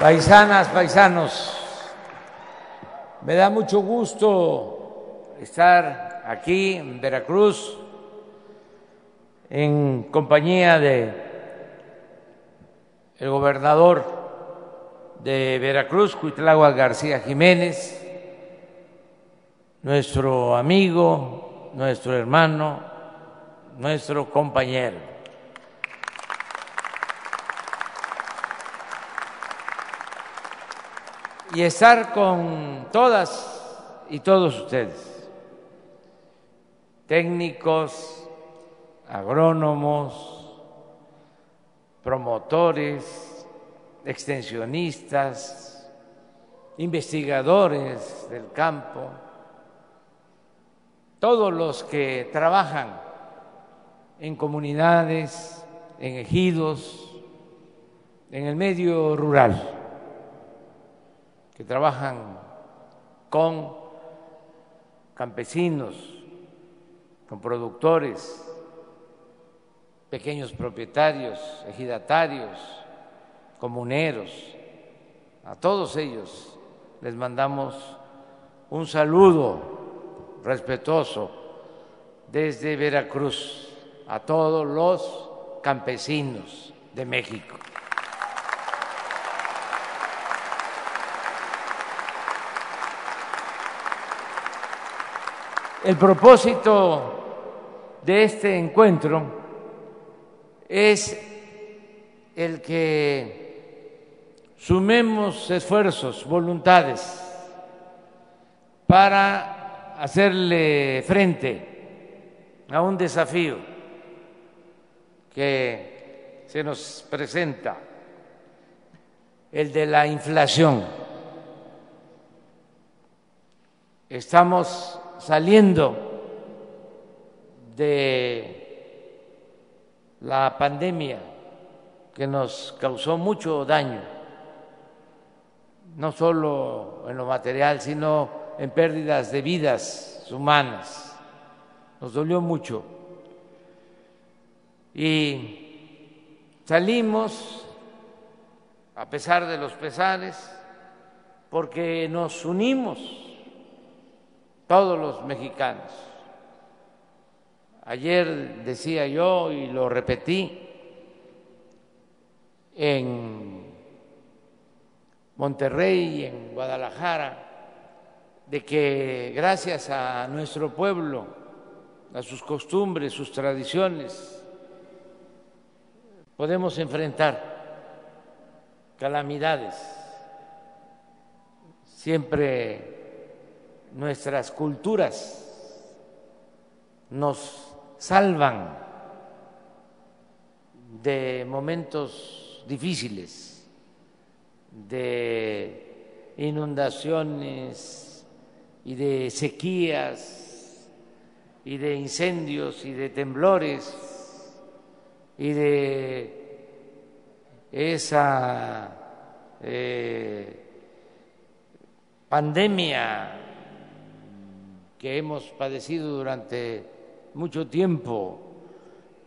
Paisanas, paisanos, me da mucho gusto estar aquí en Veracruz en compañía de el gobernador de Veracruz, Cuitlagua García Jiménez, nuestro amigo, nuestro hermano, nuestro compañero. Y estar con todas y todos ustedes, técnicos, agrónomos, promotores, extensionistas, investigadores del campo, todos los que trabajan en comunidades, en ejidos, en el medio rural que trabajan con campesinos, con productores, pequeños propietarios, ejidatarios, comuneros, a todos ellos les mandamos un saludo respetuoso desde Veracruz a todos los campesinos de México. El propósito de este encuentro es el que sumemos esfuerzos, voluntades, para hacerle frente a un desafío que se nos presenta, el de la inflación. Estamos saliendo de la pandemia que nos causó mucho daño, no solo en lo material, sino en pérdidas de vidas humanas. Nos dolió mucho. Y salimos, a pesar de los pesares, porque nos unimos todos los mexicanos. Ayer decía yo y lo repetí en Monterrey y en Guadalajara, de que gracias a nuestro pueblo, a sus costumbres, sus tradiciones, podemos enfrentar calamidades. Siempre nuestras culturas nos salvan de momentos difíciles, de inundaciones y de sequías y de incendios y de temblores y de esa eh, pandemia que hemos padecido durante mucho tiempo,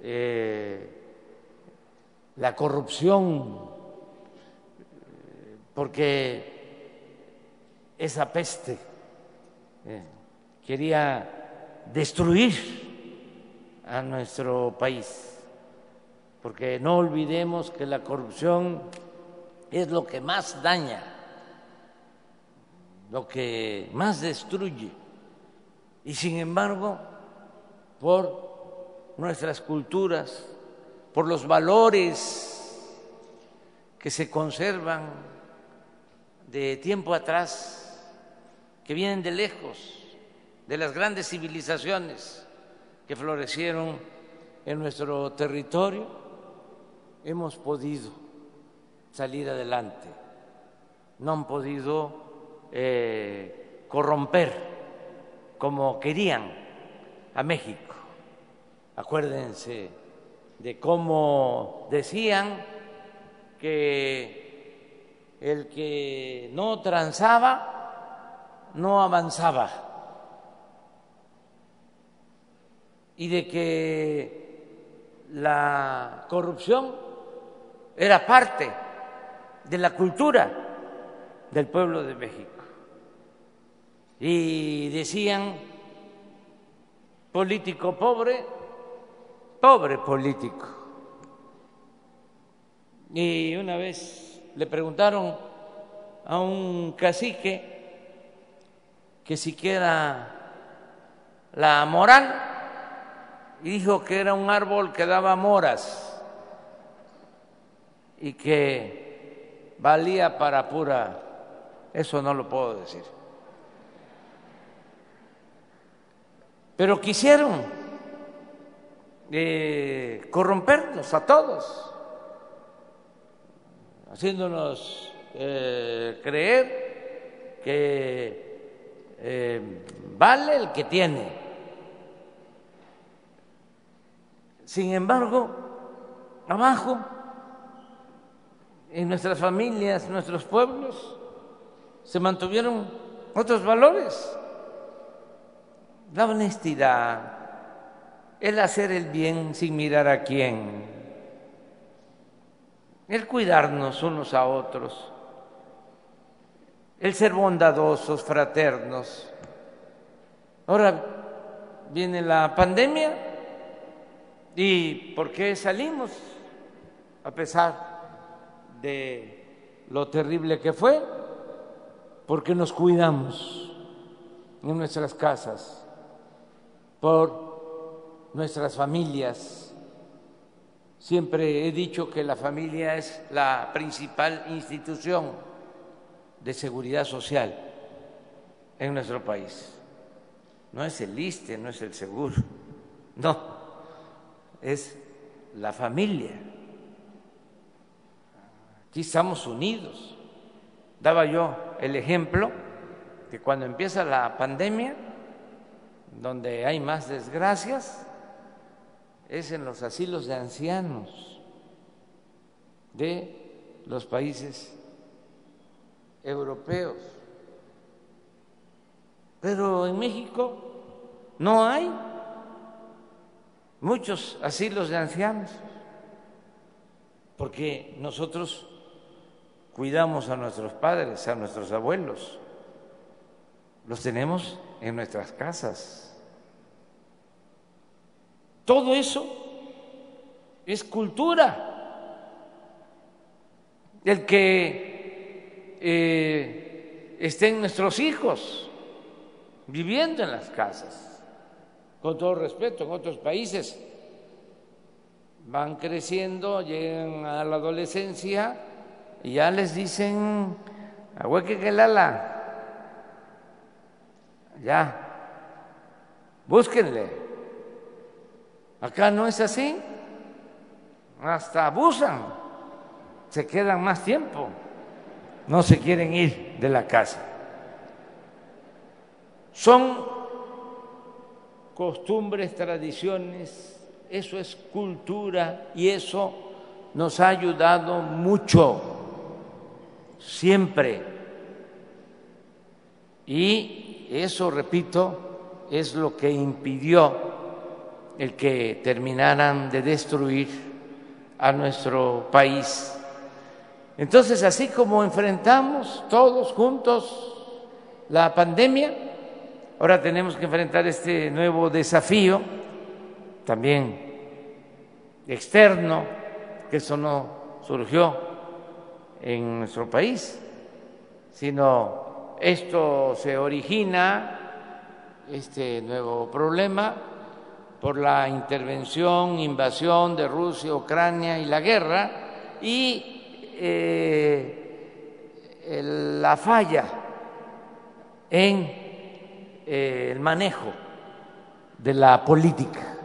eh, la corrupción, porque esa peste eh, quería destruir a nuestro país, porque no olvidemos que la corrupción es lo que más daña, lo que más destruye y sin embargo, por nuestras culturas, por los valores que se conservan de tiempo atrás, que vienen de lejos, de las grandes civilizaciones que florecieron en nuestro territorio, hemos podido salir adelante, no han podido eh, corromper como querían a México. Acuérdense de cómo decían que el que no transaba no avanzaba y de que la corrupción era parte de la cultura del pueblo de México. Y decían, político pobre, pobre político. Y una vez le preguntaron a un cacique que siquiera la moral y dijo que era un árbol que daba moras y que valía para pura, eso no lo puedo decir. Pero quisieron eh, corrompernos a todos, haciéndonos eh, creer que eh, vale el que tiene Sin embargo, abajo, en nuestras familias, nuestros pueblos, se mantuvieron otros valores. La honestidad, el hacer el bien sin mirar a quién, el cuidarnos unos a otros, el ser bondadosos, fraternos. Ahora viene la pandemia ¿Y por qué salimos? A pesar de lo terrible que fue, porque nos cuidamos en nuestras casas, por nuestras familias. Siempre he dicho que la familia es la principal institución de seguridad social en nuestro país. No es el ISTE, no es el seguro, no es la familia. Aquí estamos unidos. Daba yo el ejemplo que cuando empieza la pandemia, donde hay más desgracias, es en los asilos de ancianos de los países europeos. Pero en México no hay muchos asilos de ancianos, porque nosotros cuidamos a nuestros padres, a nuestros abuelos, los tenemos en nuestras casas. Todo eso es cultura. El que eh, estén nuestros hijos viviendo en las casas con todo respeto, en otros países van creciendo, llegan a la adolescencia y ya les dicen, ahueque que lala, ya, búsquenle. Acá no es así, hasta abusan, se quedan más tiempo, no se quieren ir de la casa. Son costumbres, tradiciones, eso es cultura y eso nos ha ayudado mucho, siempre. Y eso, repito, es lo que impidió el que terminaran de destruir a nuestro país. Entonces, así como enfrentamos todos juntos la pandemia, Ahora tenemos que enfrentar este nuevo desafío, también externo, que eso no surgió en nuestro país, sino esto se origina, este nuevo problema, por la intervención, invasión de Rusia, Ucrania y la guerra, y eh, la falla en eh, el manejo de la política.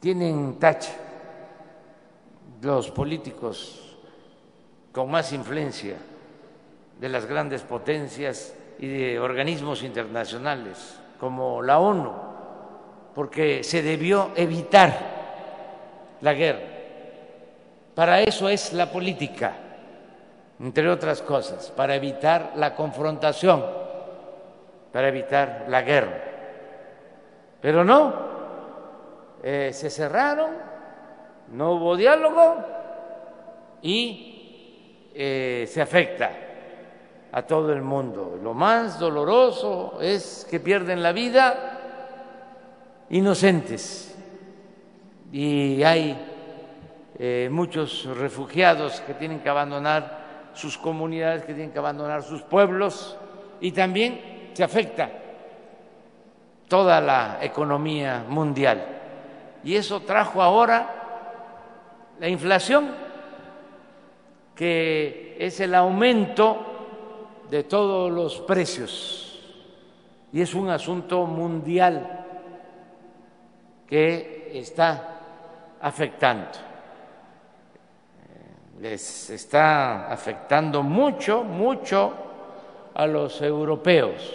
Tienen tacha los políticos con más influencia de las grandes potencias y de organismos internacionales como la ONU, porque se debió evitar la guerra. Para eso es la política entre otras cosas, para evitar la confrontación, para evitar la guerra. Pero no, eh, se cerraron, no hubo diálogo y eh, se afecta a todo el mundo. Lo más doloroso es que pierden la vida inocentes y hay eh, muchos refugiados que tienen que abandonar sus comunidades, que tienen que abandonar sus pueblos y también se afecta toda la economía mundial. Y eso trajo ahora la inflación, que es el aumento de todos los precios y es un asunto mundial que está afectando. Les está afectando mucho, mucho a los europeos.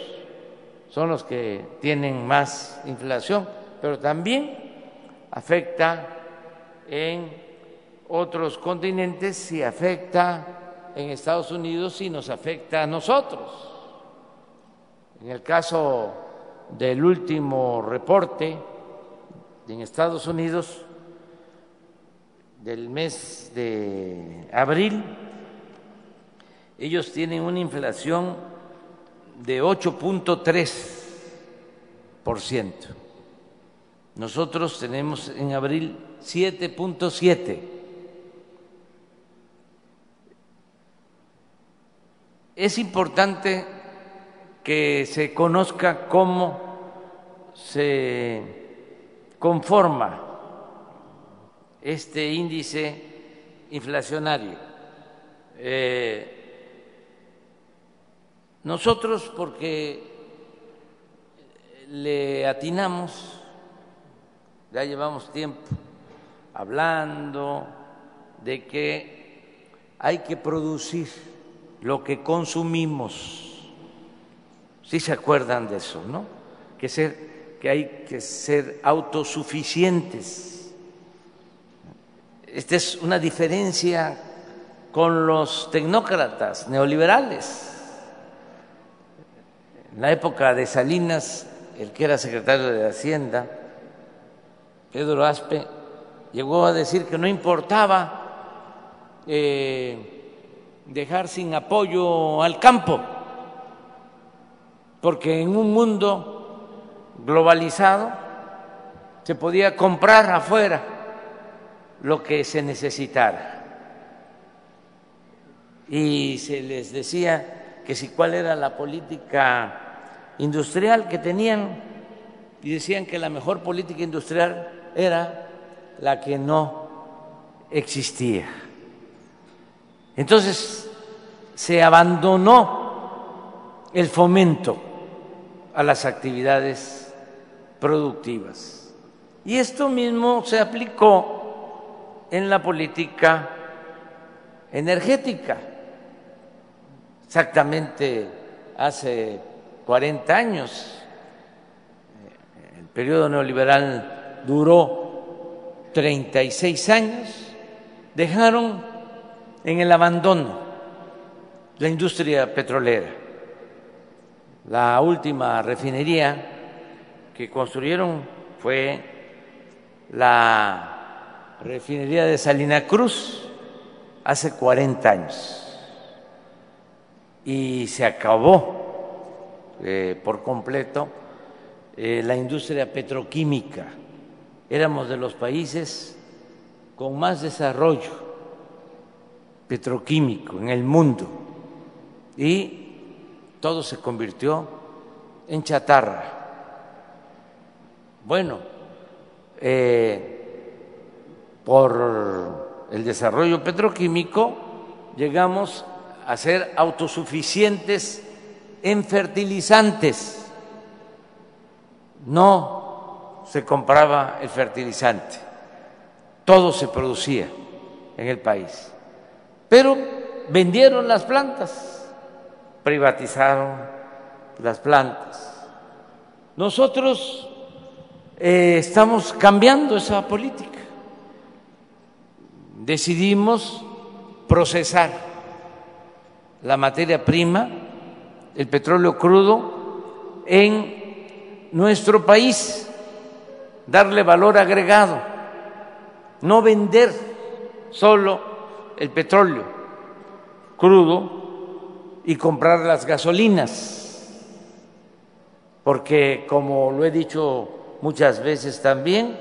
Son los que tienen más inflación, pero también afecta en otros continentes y afecta en Estados Unidos y nos afecta a nosotros. En el caso del último reporte en Estados Unidos del mes de abril, ellos tienen una inflación de 8.3%. Nosotros tenemos en abril 7.7%. Es importante que se conozca cómo se conforma este índice inflacionario. Eh, nosotros, porque le atinamos, ya llevamos tiempo hablando de que hay que producir lo que consumimos. si se acuerdan de eso, no? Que, ser, que hay que ser autosuficientes. Esta es una diferencia con los tecnócratas neoliberales. En la época de Salinas, el que era secretario de Hacienda, Pedro Aspe, llegó a decir que no importaba eh, dejar sin apoyo al campo, porque en un mundo globalizado se podía comprar afuera lo que se necesitara. Y se les decía que si cuál era la política industrial que tenían, y decían que la mejor política industrial era la que no existía. Entonces se abandonó el fomento a las actividades productivas. Y esto mismo se aplicó en la política energética. Exactamente hace 40 años, el periodo neoliberal duró 36 años, dejaron en el abandono la industria petrolera. La última refinería que construyeron fue la refinería de Salina Cruz hace 40 años y se acabó eh, por completo eh, la industria petroquímica. Éramos de los países con más desarrollo petroquímico en el mundo y todo se convirtió en chatarra. Bueno, eh, por el desarrollo petroquímico llegamos a ser autosuficientes en fertilizantes. No se compraba el fertilizante, todo se producía en el país pero vendieron las plantas, privatizaron las plantas. Nosotros eh, estamos cambiando esa política. Decidimos procesar la materia prima, el petróleo crudo, en nuestro país, darle valor agregado, no vender solo el petróleo, crudo y comprar las gasolinas, porque como lo he dicho muchas veces también,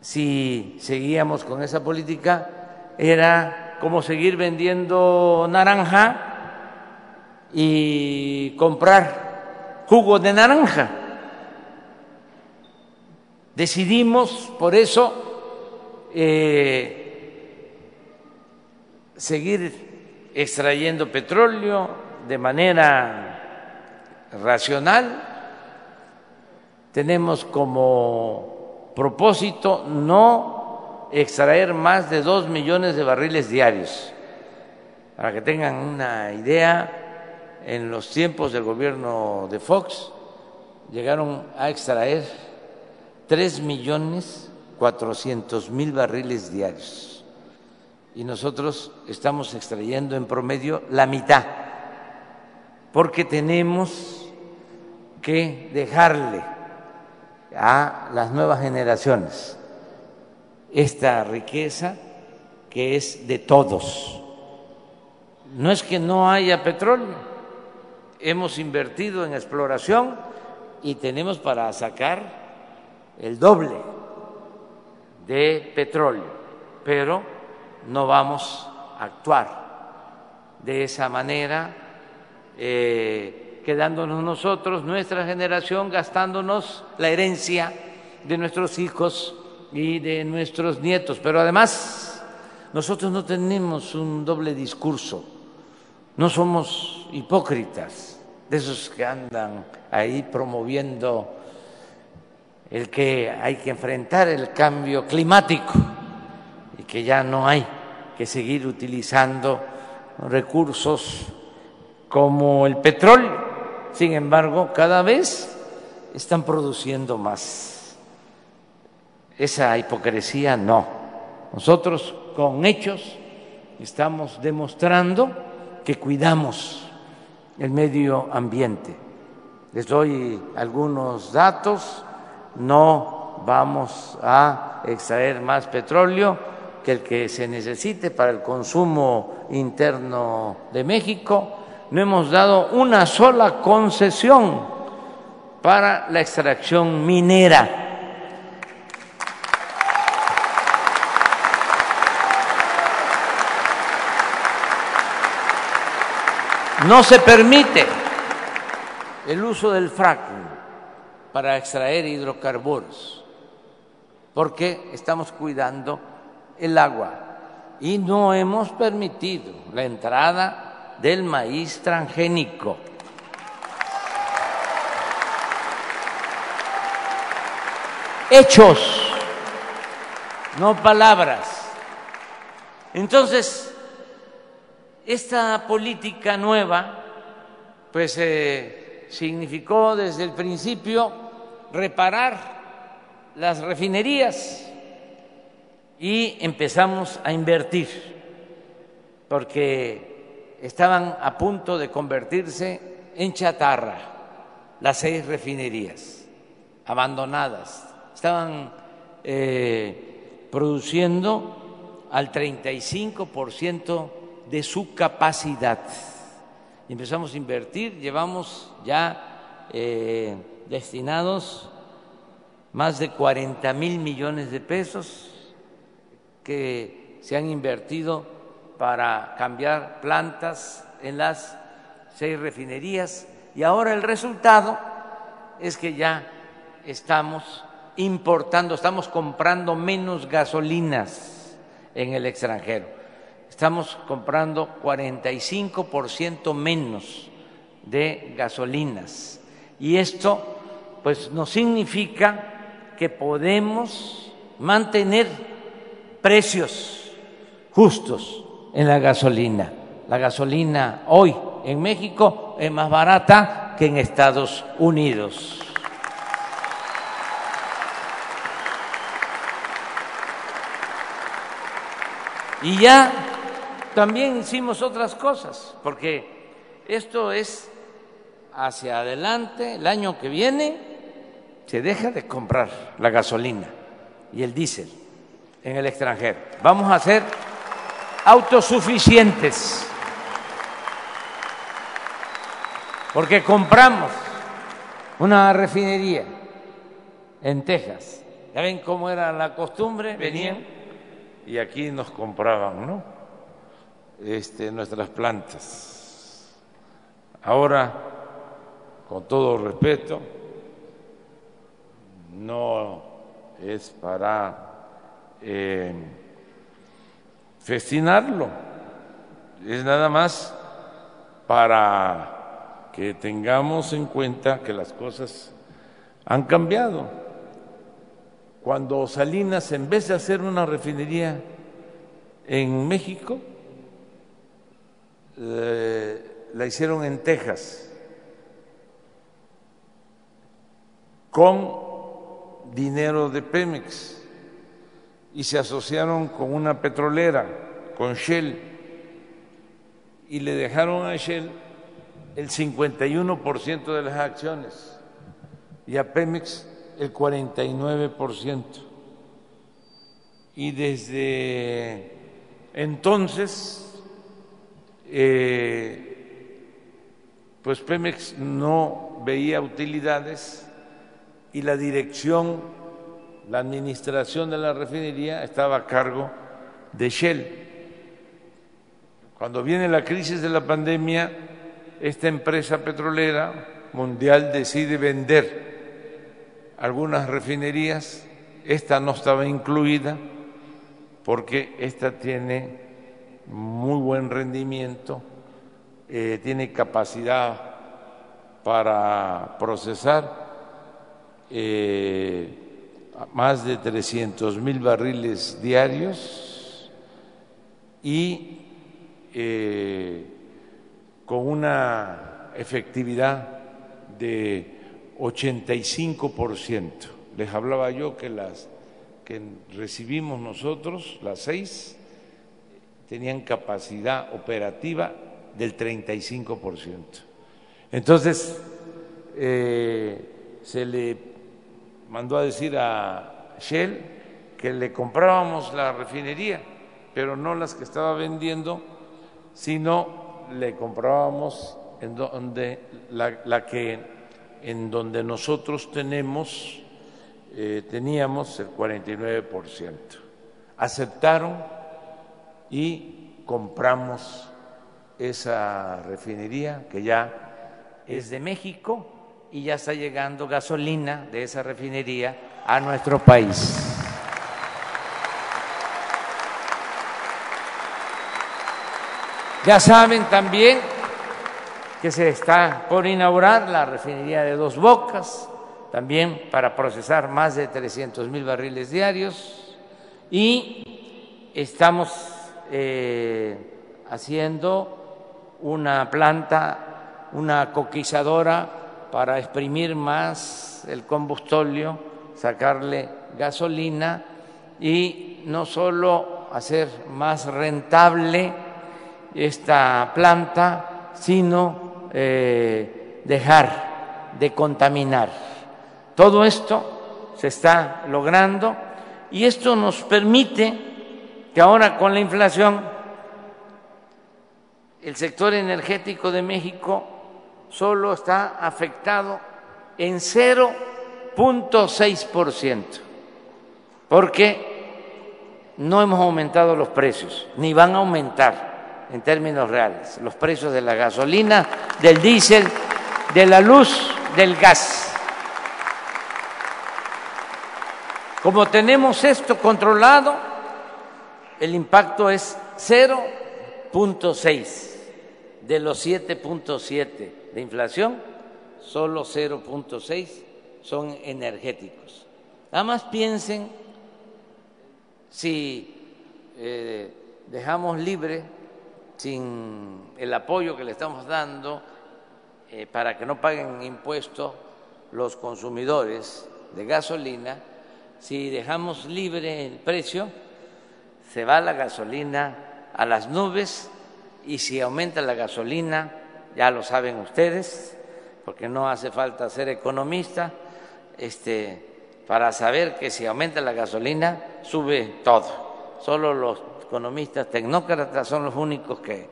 si seguíamos con esa política era como seguir vendiendo naranja y comprar jugo de naranja. Decidimos, por eso, eh, seguir extrayendo petróleo de manera racional. Tenemos como propósito no extraer más de dos millones de barriles diarios. Para que tengan una idea, en los tiempos del gobierno de Fox llegaron a extraer tres millones cuatrocientos mil barriles diarios y nosotros estamos extrayendo en promedio la mitad, porque tenemos que dejarle a las nuevas generaciones esta riqueza que es de todos. No es que no haya petróleo, hemos invertido en exploración y tenemos para sacar el doble de petróleo, pero no vamos a actuar de esa manera, eh, quedándonos nosotros, nuestra generación, gastándonos la herencia de nuestros hijos y de nuestros nietos. Pero además, nosotros no tenemos un doble discurso, no somos hipócritas, de esos que andan ahí promoviendo el que hay que enfrentar el cambio climático que ya no hay que seguir utilizando recursos como el petróleo. Sin embargo, cada vez están produciendo más. Esa hipocresía no. Nosotros con hechos estamos demostrando que cuidamos el medio ambiente. Les doy algunos datos no vamos a extraer más petróleo que el que se necesite para el consumo interno de México. No hemos dado una sola concesión para la extracción minera. No se permite el uso del fracking para extraer hidrocarburos, porque estamos cuidando el agua y no hemos permitido la entrada del maíz transgénico. Hechos, no palabras. Entonces, esta política nueva, pues eh, significó desde el principio reparar las refinerías y empezamos a invertir porque estaban a punto de convertirse en chatarra las seis refinerías abandonadas. Estaban eh, produciendo al 35% de su capacidad empezamos a invertir, llevamos ya eh, destinados más de 40 mil millones de pesos que se han invertido para cambiar plantas en las seis refinerías y ahora el resultado es que ya estamos importando, estamos comprando menos gasolinas en el extranjero estamos comprando 45% menos de gasolinas. Y esto pues nos significa que podemos mantener precios justos en la gasolina. La gasolina hoy en México es más barata que en Estados Unidos. Y ya también hicimos otras cosas, porque esto es hacia adelante, el año que viene se deja de comprar la gasolina y el diésel en el extranjero. Vamos a hacer autosuficientes, porque compramos una refinería en Texas. ¿Ya ven cómo era la costumbre? Venían y aquí nos compraban, ¿no? Este, nuestras plantas. Ahora, con todo respeto, no es para eh, festinarlo, es nada más para que tengamos en cuenta que las cosas han cambiado. Cuando Salinas, en vez de hacer una refinería en México, eh, la hicieron en Texas, con dinero de Pemex y se asociaron con una petrolera, con Shell, y le dejaron a Shell el 51% de las acciones y a Pemex el 49%. Y desde entonces, eh, pues Pemex no veía utilidades y la dirección, la administración de la refinería estaba a cargo de Shell. Cuando viene la crisis de la pandemia, esta empresa petrolera mundial decide vender algunas refinerías, esta no estaba incluida porque esta tiene muy buen rendimiento, eh, tiene capacidad para procesar eh, más de 300 mil barriles diarios y eh, con una efectividad de 85%. Les hablaba yo que las que recibimos nosotros, las seis, tenían capacidad operativa del 35%. Entonces, eh, se le mandó a decir a Shell que le comprábamos la refinería, pero no las que estaba vendiendo, sino le comprábamos en donde la, que en donde nosotros tenemos eh, teníamos el 49%. Aceptaron y compramos esa refinería que ya es de México y ya está llegando gasolina de esa refinería a nuestro país. Ya saben también que se está por inaugurar la refinería de Dos Bocas, también para procesar más de 300 mil barriles diarios, y estamos eh, haciendo una planta, una coquizadora para exprimir más el combustóleo, sacarle gasolina y no solo hacer más rentable esta planta, sino eh, dejar de contaminar. Todo esto se está logrando y esto nos permite que ahora con la inflación el sector energético de México solo está afectado en 0.6%, porque no hemos aumentado los precios, ni van a aumentar en términos reales los precios de la gasolina, del diésel, de la luz, del gas. Como tenemos esto controlado, el impacto es 0.6 de los 7.7 de inflación, solo 0.6 son energéticos. Nada más piensen si eh, dejamos libre, sin el apoyo que le estamos dando eh, para que no paguen impuestos los consumidores de gasolina, si dejamos libre el precio, se va la gasolina a las nubes y si aumenta la gasolina, ya lo saben ustedes, porque no hace falta ser economista, este, para saber que si aumenta la gasolina, sube todo. Solo los economistas tecnócratas son los únicos que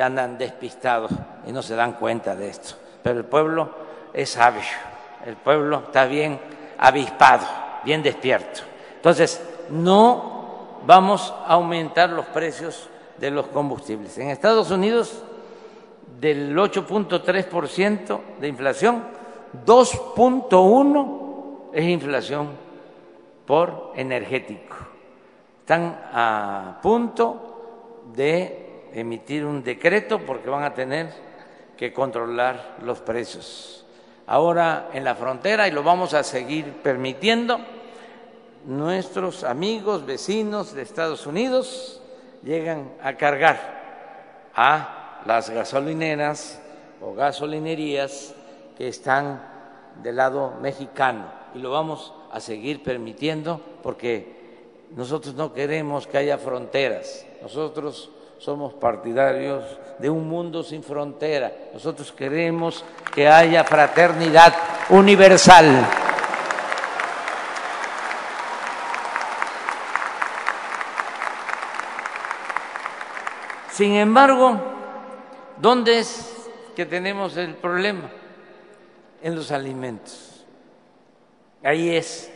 andan despistados y no se dan cuenta de esto. Pero el pueblo es sabio, el pueblo está bien avispado, bien despierto. Entonces, no vamos a aumentar los precios de los combustibles. En Estados Unidos, del 8.3% de inflación, 2.1 es inflación por energético. Están a punto de emitir un decreto porque van a tener que controlar los precios. Ahora en la frontera, y lo vamos a seguir permitiendo, nuestros amigos, vecinos de Estados Unidos llegan a cargar a las gasolineras o gasolinerías que están del lado mexicano. Y lo vamos a seguir permitiendo porque nosotros no queremos que haya fronteras, nosotros somos partidarios de un mundo sin frontera, nosotros queremos que haya fraternidad universal. Sin embargo, ¿dónde es que tenemos el problema? En los alimentos. Ahí es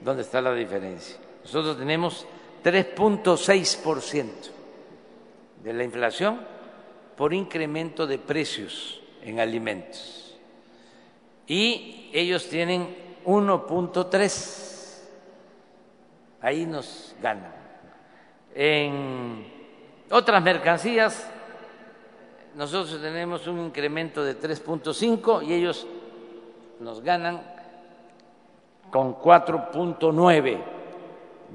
donde está la diferencia. Nosotros tenemos 3.6% de la inflación por incremento de precios en alimentos. Y ellos tienen 1.3. Ahí nos ganan. En otras mercancías, nosotros tenemos un incremento de 3.5 y ellos nos ganan con 4.9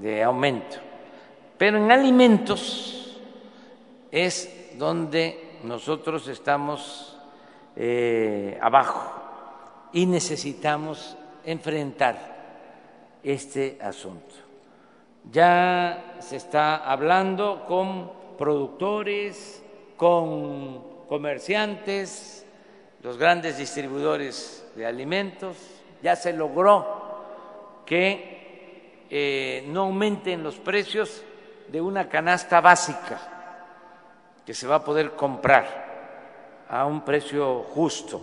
de aumento. Pero en alimentos es donde nosotros estamos eh, abajo y necesitamos enfrentar este asunto. Ya se está hablando con productores, con comerciantes, los grandes distribuidores de alimentos. Ya se logró que eh, no aumenten los precios de una canasta básica que se va a poder comprar a un precio justo.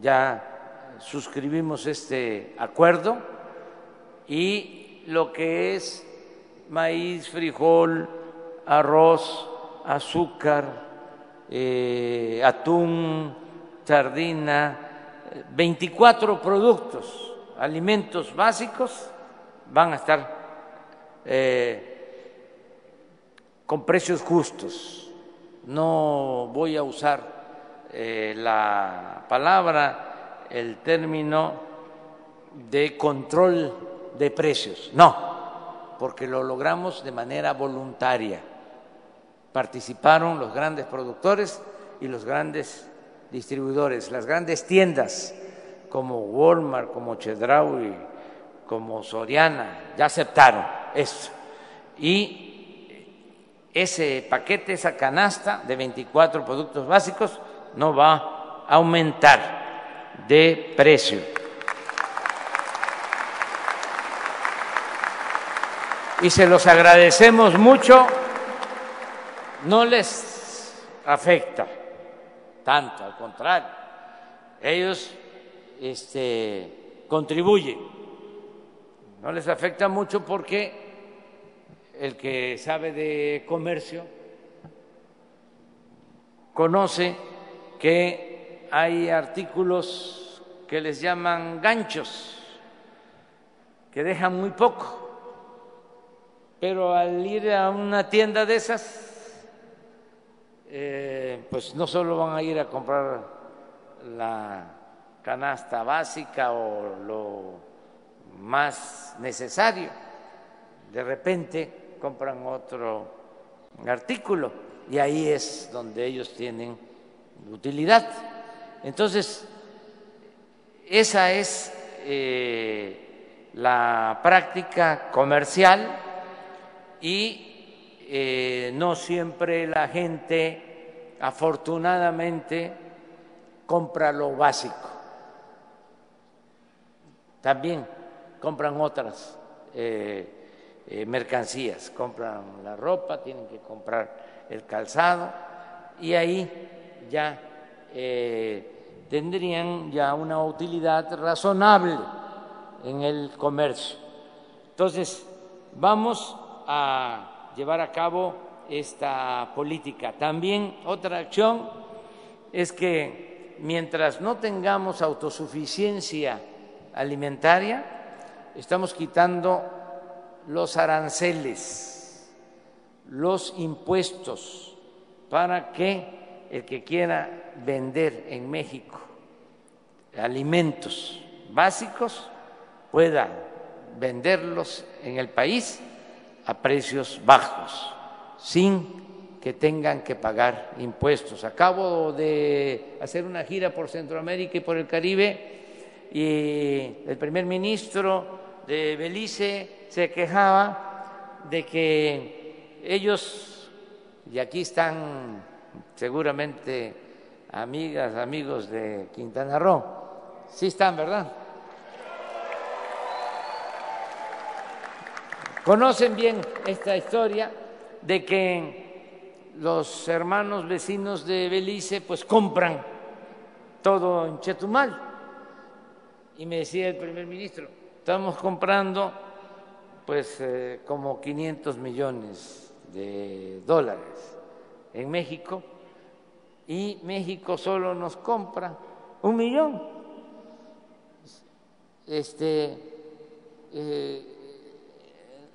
Ya suscribimos este acuerdo y lo que es maíz, frijol, arroz, azúcar, eh, atún, sardina, 24 productos, alimentos básicos, van a estar eh, con precios justos. No voy a usar eh, la palabra, el término de control de precios, no, porque lo logramos de manera voluntaria participaron los grandes productores y los grandes distribuidores, las grandes tiendas como Walmart, como Chedraui, como Soriana, ya aceptaron eso. Y ese paquete, esa canasta de 24 productos básicos no va a aumentar de precio. Y se los agradecemos mucho no les afecta tanto, al contrario, ellos este, contribuyen, no les afecta mucho porque el que sabe de comercio conoce que hay artículos que les llaman ganchos, que dejan muy poco, pero al ir a una tienda de esas eh, pues no solo van a ir a comprar la canasta básica o lo más necesario, de repente compran otro artículo y ahí es donde ellos tienen utilidad. Entonces, esa es eh, la práctica comercial y eh, no siempre la gente, afortunadamente, compra lo básico. También compran otras eh, eh, mercancías, compran la ropa, tienen que comprar el calzado y ahí ya tendrían ya una utilidad razonable en el comercio. Entonces, vamos a llevar a cabo esta política. También otra acción es que mientras no tengamos autosuficiencia alimentaria, estamos quitando los aranceles, los impuestos, para que el que quiera vender en México alimentos básicos pueda venderlos en el país a precios bajos, sin que tengan que pagar impuestos. Acabo de hacer una gira por Centroamérica y por el Caribe y el primer ministro de Belice se quejaba de que ellos, y aquí están seguramente amigas, amigos de Quintana Roo, sí están, ¿verdad? Conocen bien esta historia de que los hermanos vecinos de Belice pues compran todo en Chetumal. Y me decía el primer ministro, estamos comprando pues eh, como 500 millones de dólares en México y México solo nos compra un millón. Este, eh,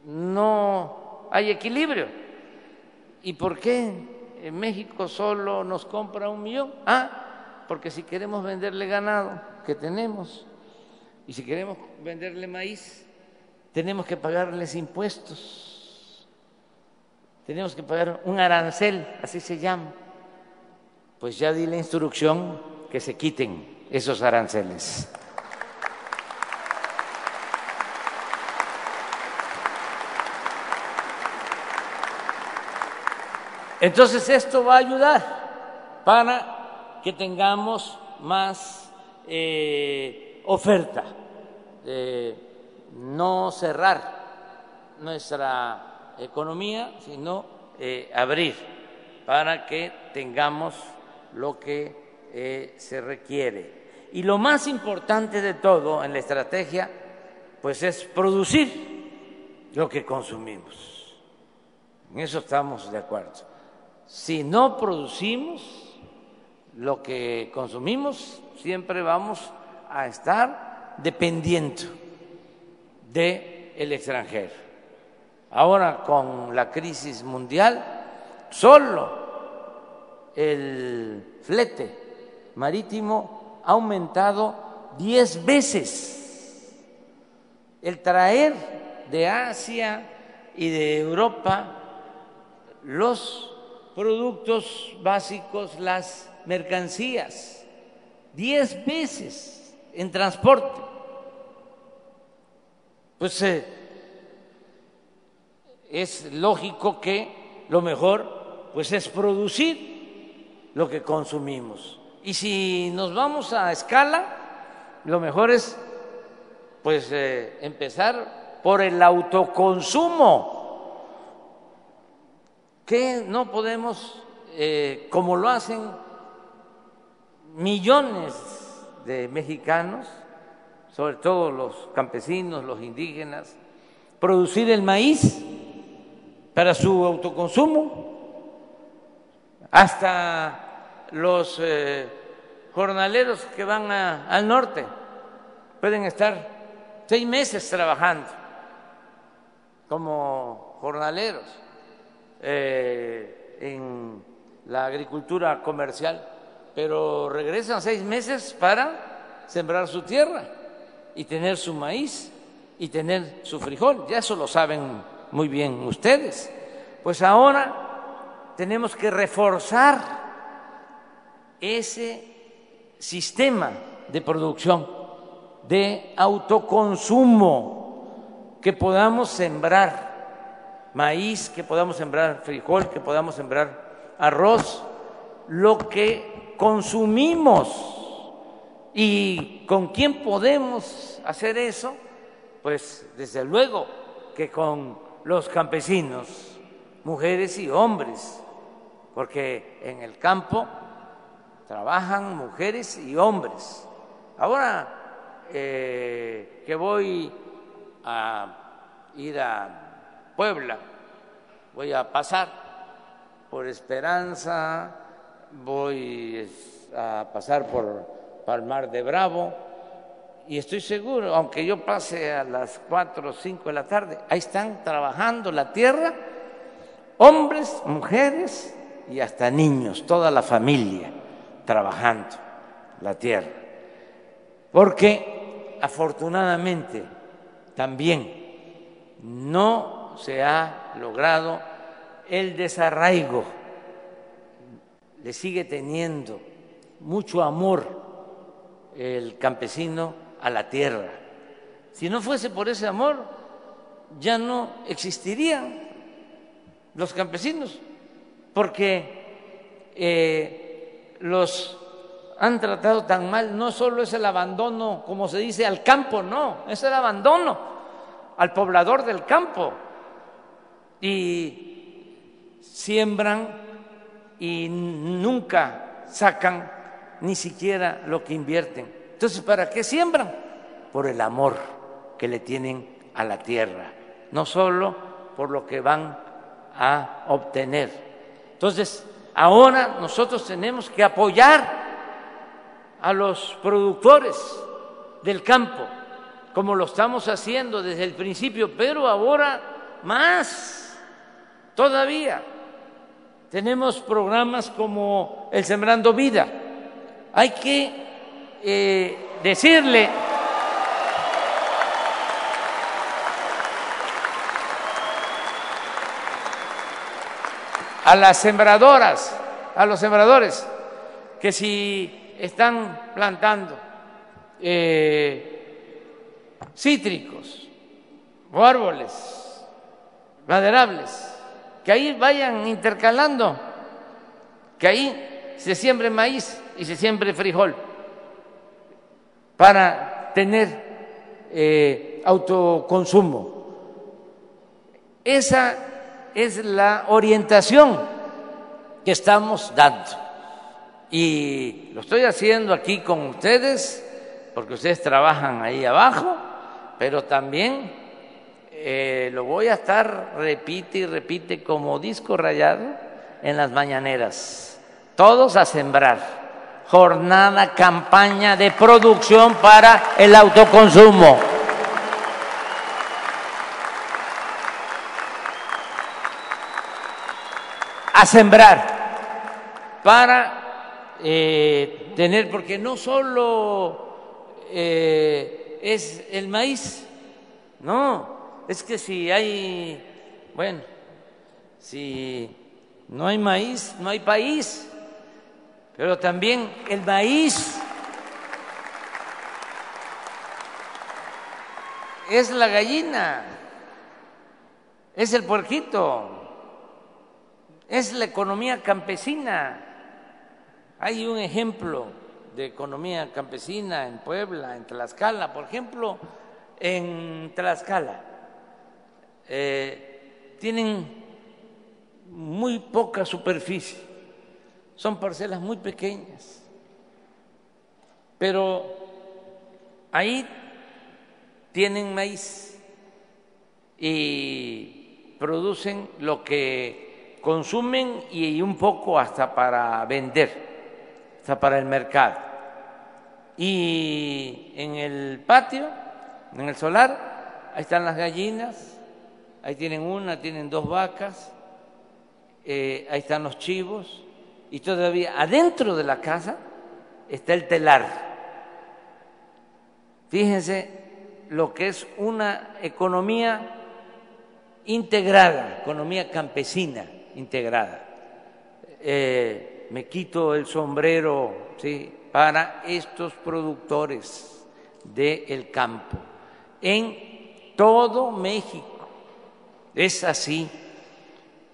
no hay equilibrio. ¿Y por qué en México solo nos compra un millón? Ah, porque si queremos venderle ganado, que tenemos, y si queremos venderle maíz, tenemos que pagarles impuestos, tenemos que pagar un arancel, así se llama. Pues ya di la instrucción que se quiten esos aranceles. Entonces esto va a ayudar para que tengamos más eh, oferta, no cerrar nuestra economía, sino eh, abrir para que tengamos lo que eh, se requiere. Y lo más importante de todo en la estrategia, pues es producir lo que consumimos. En eso estamos de acuerdo. Si no producimos lo que consumimos, siempre vamos a estar dependiendo del extranjero. Ahora con la crisis mundial, solo el flete marítimo ha aumentado diez veces. El traer de Asia y de Europa los productos básicos, las mercancías, diez veces en transporte. Pues eh, es lógico que lo mejor pues es producir lo que consumimos. Y si nos vamos a escala, lo mejor es pues eh, empezar por el autoconsumo que no podemos, eh, como lo hacen millones de mexicanos, sobre todo los campesinos, los indígenas, producir el maíz para su autoconsumo, hasta los eh, jornaleros que van al norte pueden estar seis meses trabajando como jornaleros eh, en la agricultura comercial, pero regresan seis meses para sembrar su tierra y tener su maíz y tener su frijol. Ya eso lo saben muy bien ustedes. Pues ahora tenemos que reforzar ese sistema de producción, de autoconsumo, que podamos sembrar maíz, que podamos sembrar frijol, que podamos sembrar arroz, lo que consumimos. ¿Y con quién podemos hacer eso? Pues desde luego que con los campesinos, mujeres y hombres, porque en el campo trabajan mujeres y hombres. Ahora eh, que voy a ir a Puebla, voy a pasar por Esperanza, voy a pasar por Palmar de Bravo y estoy seguro, aunque yo pase a las 4 o 5 de la tarde, ahí están trabajando la tierra, hombres, mujeres y hasta niños, toda la familia trabajando la tierra. Porque afortunadamente también no se ha logrado el desarraigo, le sigue teniendo mucho amor el campesino a la tierra. Si no fuese por ese amor, ya no existirían los campesinos, porque eh, los han tratado tan mal, no solo es el abandono, como se dice, al campo, no, es el abandono al poblador del campo. Y siembran y nunca sacan ni siquiera lo que invierten. Entonces, ¿para qué siembran? Por el amor que le tienen a la tierra, no solo por lo que van a obtener. Entonces, ahora nosotros tenemos que apoyar a los productores del campo, como lo estamos haciendo desde el principio, pero ahora más todavía. Tenemos programas como el Sembrando Vida, hay que eh, decirle a las sembradoras, a los sembradores, que si están plantando eh, cítricos o árboles maderables, que ahí vayan intercalando, que ahí se siembre maíz y se siembre frijol para tener eh, autoconsumo. Esa es la orientación que estamos dando. Y lo estoy haciendo aquí con ustedes, porque ustedes trabajan ahí abajo, pero también eh, lo voy a estar, repite y repite como disco rayado en las mañaneras. Todos a sembrar jornada, campaña de producción para el autoconsumo. A sembrar para eh, tener, porque no solo eh, es el maíz, no, es que si hay, bueno, si no hay maíz, no hay país pero también el maíz es la gallina, es el puerquito, es la economía campesina. Hay un ejemplo de economía campesina en Puebla, en Tlaxcala, por ejemplo, en Tlaxcala. Eh, tienen muy poca superficie son parcelas muy pequeñas, pero ahí tienen maíz y producen lo que consumen y un poco hasta para vender, hasta para el mercado. Y en el patio, en el solar, ahí están las gallinas, ahí tienen una, tienen dos vacas, eh, ahí están los chivos, y todavía adentro de la casa está el telar. Fíjense lo que es una economía integrada, economía campesina integrada. Eh, me quito el sombrero ¿sí? para estos productores del campo en todo México. Es así.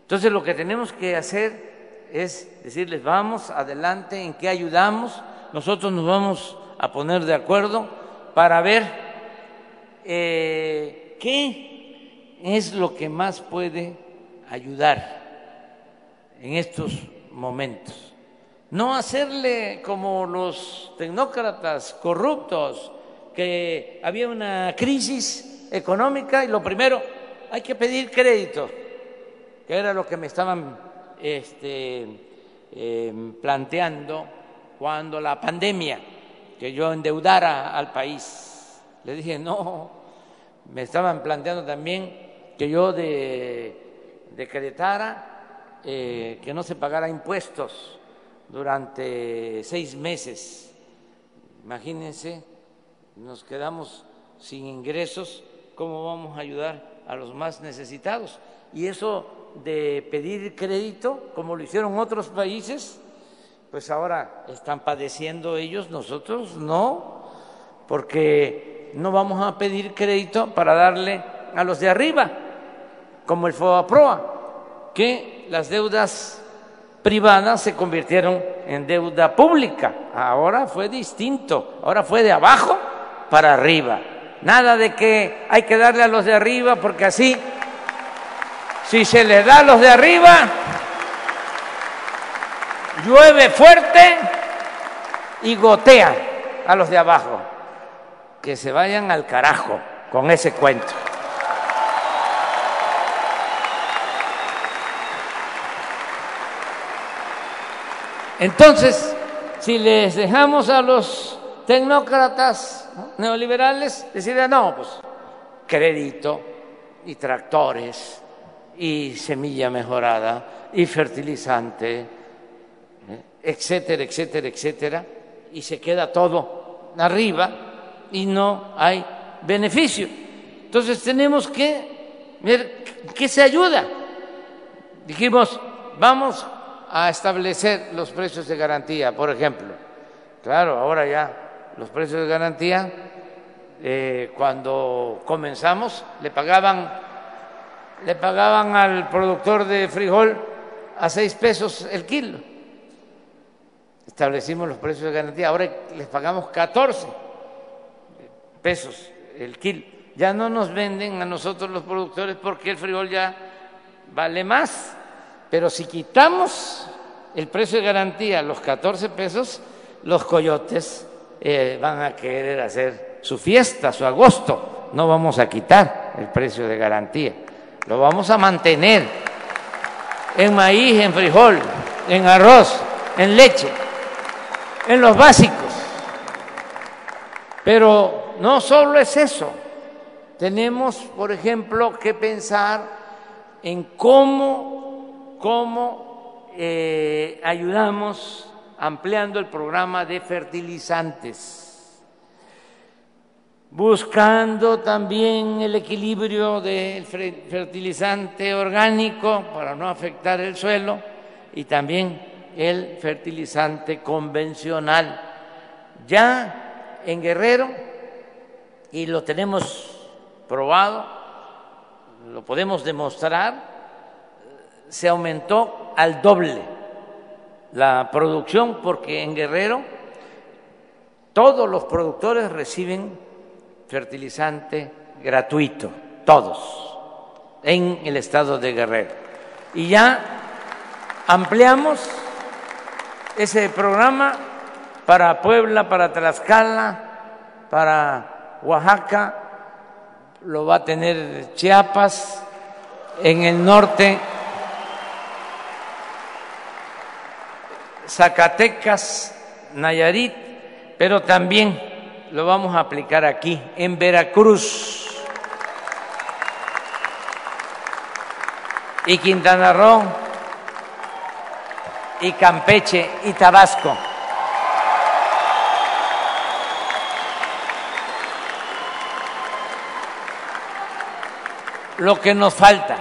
Entonces lo que tenemos que hacer es decirles, vamos adelante, en qué ayudamos, nosotros nos vamos a poner de acuerdo para ver eh, qué es lo que más puede ayudar en estos momentos. No hacerle como los tecnócratas corruptos, que había una crisis económica y lo primero, hay que pedir crédito, que era lo que me estaban este, em, planteando cuando la pandemia, que yo endeudara al país. Le dije, no, me estaban planteando también que yo de, decretara eh, que no se pagara impuestos durante seis meses. Imagínense, nos quedamos sin ingresos, ¿cómo vamos a ayudar a los más necesitados? Y eso de pedir crédito, como lo hicieron otros países, pues ahora están padeciendo ellos, nosotros no, porque no vamos a pedir crédito para darle a los de arriba, como el FOAPROA, que las deudas privadas se convirtieron en deuda pública. Ahora fue distinto, ahora fue de abajo para arriba. Nada de que hay que darle a los de arriba porque así, si se les da a los de arriba, llueve fuerte y gotea a los de abajo. Que se vayan al carajo con ese cuento. Entonces, si les dejamos a los tecnócratas neoliberales, decirle, no, pues crédito y tractores y semilla mejorada y fertilizante, ¿eh? etcétera, etcétera, etcétera, y se queda todo arriba y no hay beneficio. Entonces tenemos que ver qué se ayuda. Dijimos, vamos a establecer los precios de garantía, por ejemplo. Claro, ahora ya los precios de garantía, eh, cuando comenzamos, le pagaban, le pagaban al productor de frijol a seis pesos el kilo. Establecimos los precios de garantía, ahora les pagamos 14 pesos el kilo. Ya no nos venden a nosotros los productores porque el frijol ya vale más pero si quitamos el precio de garantía, los 14 pesos, los coyotes eh, van a querer hacer su fiesta, su agosto. No vamos a quitar el precio de garantía, lo vamos a mantener en maíz, en frijol, en arroz, en leche, en los básicos. Pero no solo es eso, tenemos, por ejemplo, que pensar en cómo cómo eh, ayudamos ampliando el programa de fertilizantes, buscando también el equilibrio del fertilizante orgánico para no afectar el suelo y también el fertilizante convencional. Ya en Guerrero, y lo tenemos probado, lo podemos demostrar, se aumentó al doble la producción porque en Guerrero todos los productores reciben fertilizante gratuito, todos, en el estado de Guerrero. Y ya ampliamos ese programa para Puebla, para Tlaxcala, para Oaxaca, lo va a tener Chiapas, en el norte Zacatecas, Nayarit, pero también lo vamos a aplicar aquí, en Veracruz y Quintana Roo y Campeche y Tabasco. Lo que nos falta,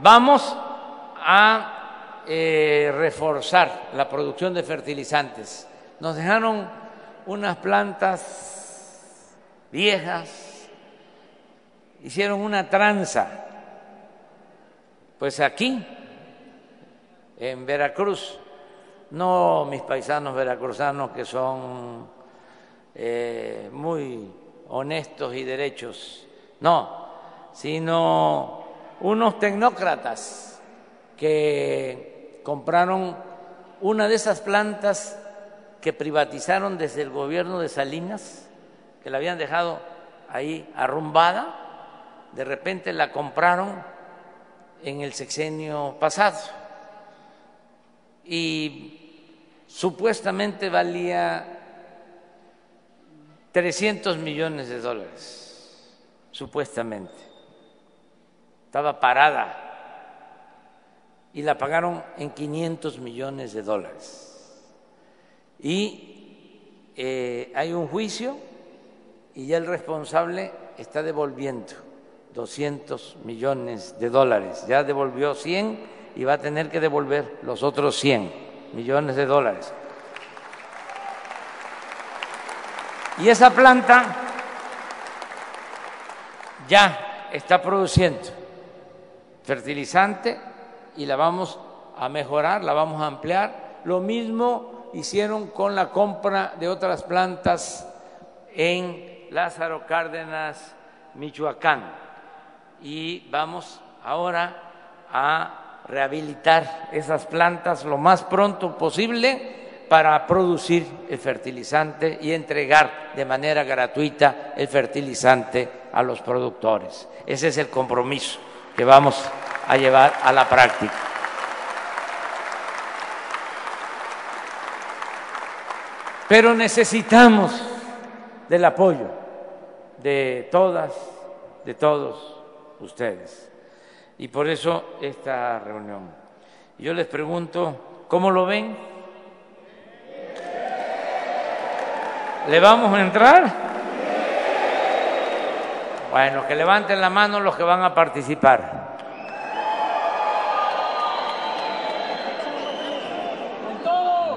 vamos a eh, reforzar la producción de fertilizantes. Nos dejaron unas plantas viejas, hicieron una tranza. Pues aquí, en Veracruz, no mis paisanos veracruzanos que son eh, muy honestos y derechos, no, sino unos tecnócratas que compraron una de esas plantas que privatizaron desde el gobierno de Salinas, que la habían dejado ahí arrumbada, de repente la compraron en el sexenio pasado y supuestamente valía 300 millones de dólares, supuestamente. Estaba parada y la pagaron en 500 millones de dólares. Y eh, hay un juicio y ya el responsable está devolviendo 200 millones de dólares. Ya devolvió 100 y va a tener que devolver los otros 100 millones de dólares. Y esa planta ya está produciendo fertilizante y la vamos a mejorar, la vamos a ampliar. Lo mismo hicieron con la compra de otras plantas en Lázaro Cárdenas, Michoacán. Y vamos ahora a rehabilitar esas plantas lo más pronto posible para producir el fertilizante y entregar de manera gratuita el fertilizante a los productores. Ese es el compromiso que vamos a llevar a la práctica. Pero necesitamos del apoyo de todas, de todos ustedes. Y por eso esta reunión. Yo les pregunto, ¿cómo lo ven? ¿Le vamos a entrar? Bueno, que levanten la mano los que van a participar.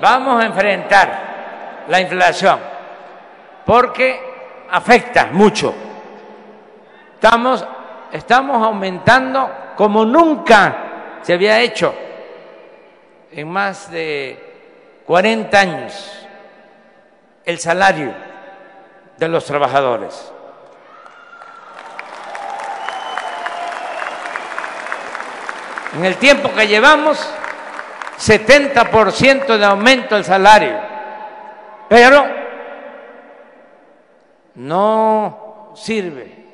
Vamos a enfrentar la inflación porque afecta mucho. Estamos, estamos aumentando como nunca se había hecho en más de 40 años el salario de los trabajadores. En el tiempo que llevamos, 70% de aumento del salario, pero no sirve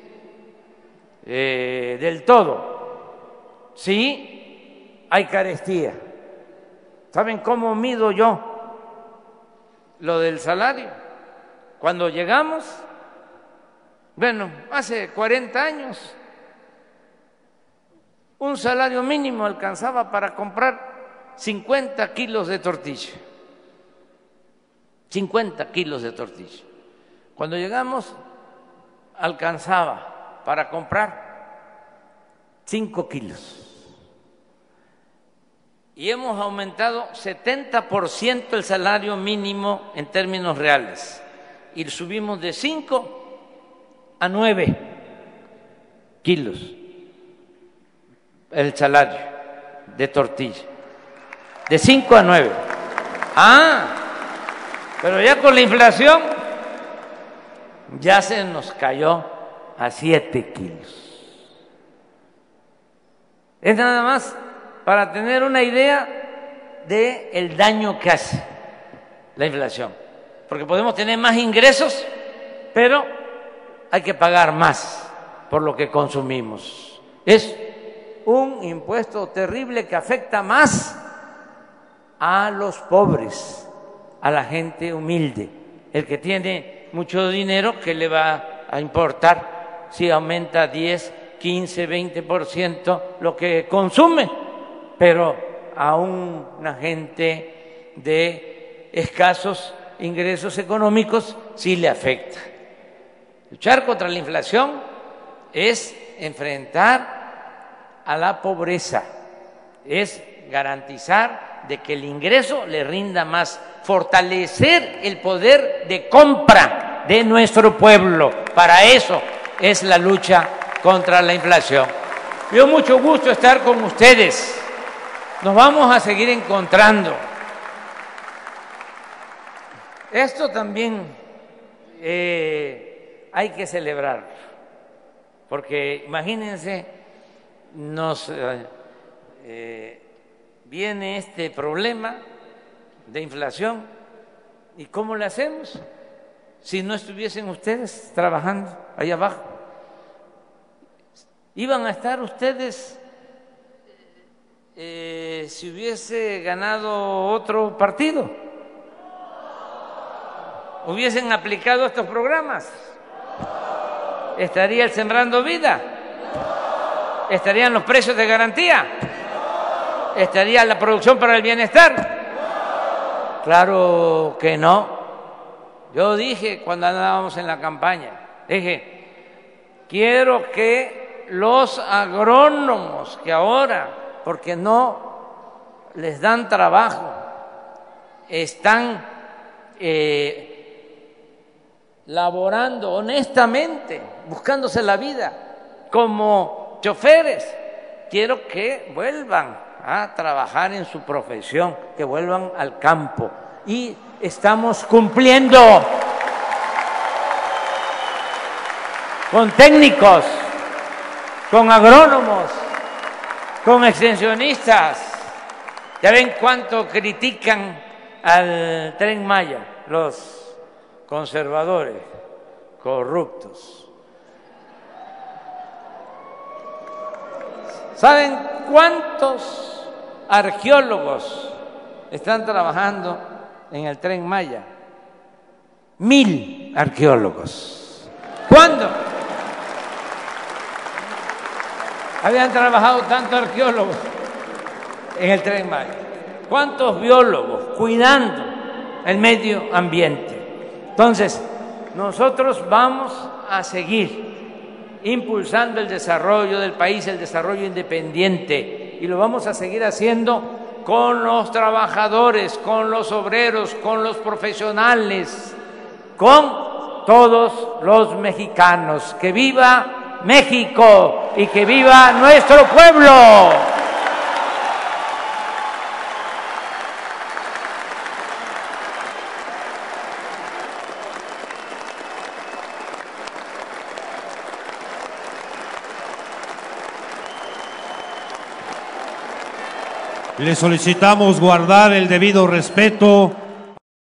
eh, del todo. Sí, hay carestía. ¿Saben cómo mido yo lo del salario. Cuando llegamos, bueno, hace 40 años, un salario mínimo alcanzaba para comprar 50 kilos de tortilla. 50 kilos de tortilla. Cuando llegamos, alcanzaba para comprar 5 kilos y hemos aumentado 70% el salario mínimo en términos reales y subimos de 5 a 9 kilos el salario de tortilla. De 5 a 9. Ah, pero ya con la inflación ya se nos cayó a 7 kilos. Es nada más para tener una idea de el daño que hace la inflación. Porque podemos tener más ingresos, pero hay que pagar más por lo que consumimos. Es un impuesto terrible que afecta más a los pobres, a la gente humilde. El que tiene mucho dinero, que le va a importar si aumenta 10, 15, 20% lo que consume? pero a una gente de escasos ingresos económicos sí le afecta. Luchar contra la inflación es enfrentar a la pobreza, es garantizar de que el ingreso le rinda más, fortalecer el poder de compra de nuestro pueblo. Para eso es la lucha contra la inflación. Me mucho gusto estar con ustedes nos vamos a seguir encontrando. Esto también eh, hay que celebrar, porque imagínense, nos eh, eh, viene este problema de inflación y ¿cómo le hacemos si no estuviesen ustedes trabajando ahí abajo? ¿Iban a estar ustedes eh, si hubiese ganado otro partido? ¿Hubiesen aplicado estos programas? ¿Estaría el Sembrando Vida? ¿Estarían los precios de garantía? ¿Estaría la producción para el bienestar? Claro que no. Yo dije cuando andábamos en la campaña, dije, quiero que los agrónomos que ahora, porque no les dan trabajo, están eh, laborando honestamente, buscándose la vida como choferes. Quiero que vuelvan a trabajar en su profesión, que vuelvan al campo. Y estamos cumpliendo con técnicos, con agrónomos, con extensionistas. Ya ven cuánto critican al tren Maya los conservadores, corruptos. ¿Saben cuántos arqueólogos están trabajando en el tren Maya? Mil arqueólogos. ¿Cuándo? Habían trabajado tantos arqueólogos en el tren Maya. ¿Cuántos biólogos cuidando el medio ambiente? Entonces, nosotros vamos a seguir impulsando el desarrollo del país, el desarrollo independiente, y lo vamos a seguir haciendo con los trabajadores, con los obreros, con los profesionales, con todos los mexicanos. Que viva México y que viva nuestro pueblo. Le solicitamos guardar el debido respeto